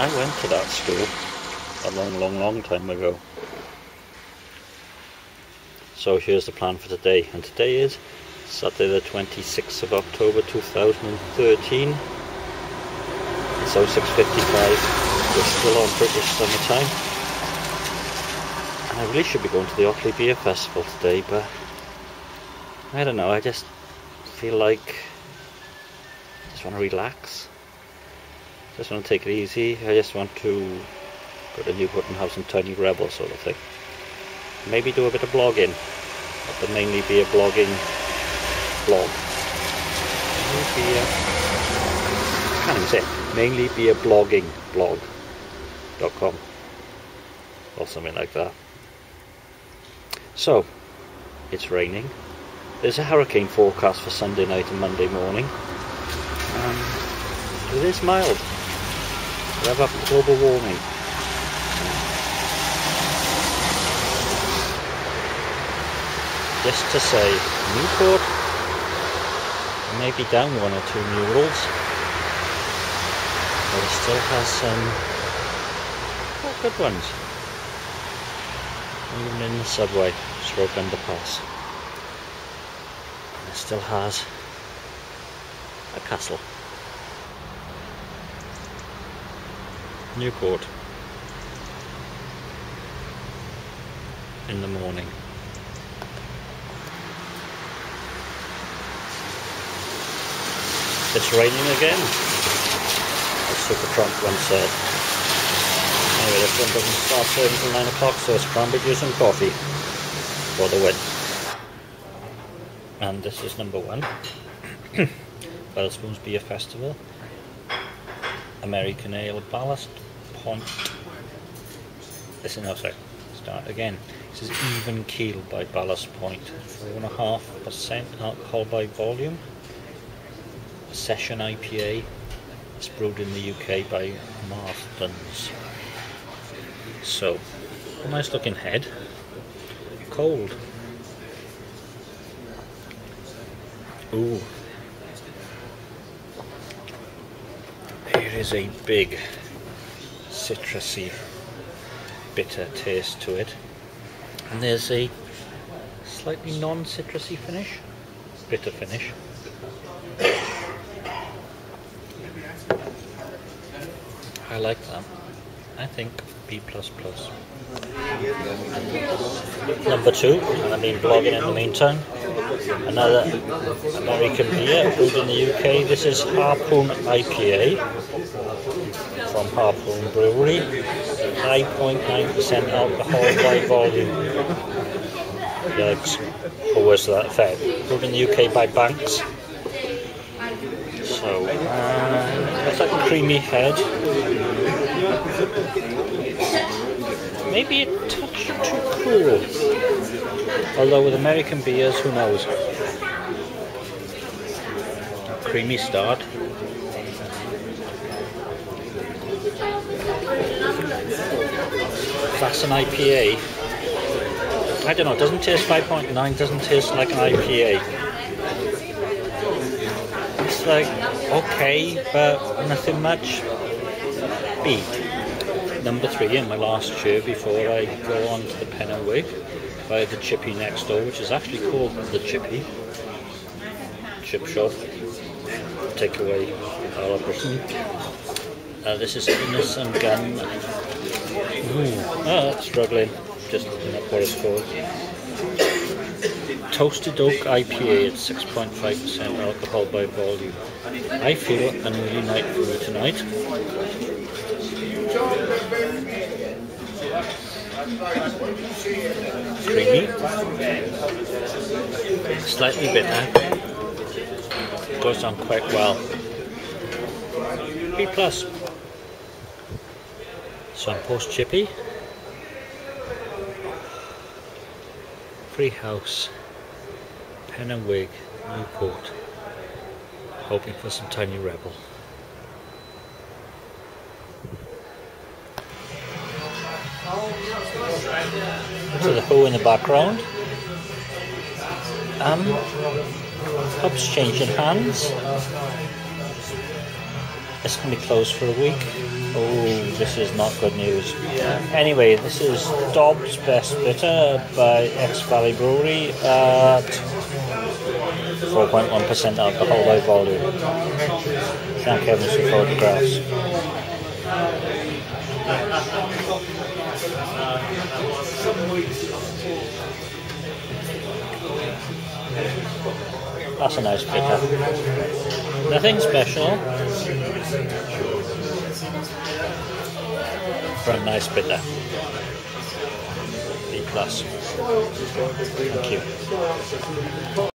I went to that school a long, long, long time ago. So here's the plan for today, and today is Saturday the 26th of October 2013. It's 06.55, we're still on British summertime. And I really should be going to the Ockley Beer Festival today, but I don't know, I just feel like I just want to relax. Just want to take it easy. I just want to go to Newport and have some tiny rebel sort of thing. Maybe do a bit of blogging, but mainly be a blogging blog. Maybe a, I can't even say. Mainly be a blogging blog.com or something like that. So, it's raining. There's a hurricane forecast for Sunday night and Monday morning. Um, it is mild. Rev up global warming. Just to say, Newport may be down one or two murals, but it still has some quite good ones. Even in the subway, stroke underpass. It still has a castle. Newport in the morning. It's raining again, as Supertramp once said. Anyway, this one doesn't start serving until 9 o'clock, so it's cranberry juice and coffee for the win. And this is number one. Wetherspoons Beer Festival. American Ale Ballast Point. Listen, no, sorry. Start again. This is Even Keel by Ballast Point. 4.5% alcohol by volume. Session IPA. It's brewed in the UK by Marston's. So, a nice looking head. Cold. Ooh. Here is a big citrusy bitter taste to it. And there's a slightly non-citrusy finish, bitter finish. I like that. I think B++. Plus Number two, and I've been blogging in the meantime. Another American beer brewed in the UK. This is Harpoon IPA from Harpoon Brewery. 9.9% alcohol by volume. Yikes. Or worse to that effect. Brewed in the UK by Banks. So, uh, looks like a creamy head. Maybe a touch too cool. Although with American beers, who knows? Creamy start. That's an IPA. I don't know, it doesn't taste 5.9, doesn't taste like an IPA. It's like, okay, but nothing much. Beat. Number three in my last cheer before I go on to the Pen and Wig by the Chippy next door, which is actually called the Chippy Chip Shop. Take away our person. Uh, this is Innis & Gunn. Ooh, ah, struggling. Just looking up what it's called. Toasted Oak IPA at 6.5% alcohol by volume. I feel a really night for tonight. Creamy. Slightly bitter. Goes on quite well. B plus. So I'm post chippy. Free house. Pen and wig. Newport. Hoping for some tiny rebel. To the Who in the background. Um, pubs changing hands. It's going to be closed for a week. Oh, this is not good news. Anyway, this is Dobbs Best Bitter by Exe Valley Brewery at 4.1% alcohol by volume. Thank heavens for photographs. That's a nice bitter. Nothing special. For a nice bitter. B plus. Thank you.